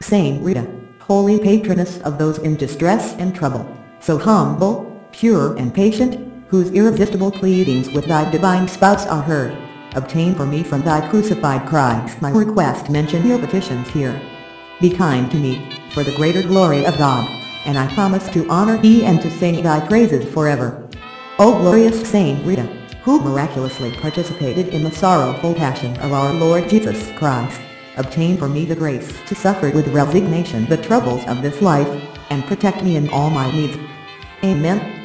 Saint Rita, holy patroness of those in distress and trouble, so humble, pure and patient, whose irresistible pleadings with thy divine spouse are heard, obtain for me from thy crucified Christ my request mention your petitions here. Be kind to me, for the greater glory of God, and I promise to honor thee and to sing thy praises forever. O glorious Saint Rita, who miraculously participated in the sorrowful passion of our Lord Jesus Christ, obtain for me the grace to suffer with resignation the troubles of this life, and protect me in all my needs. Amen.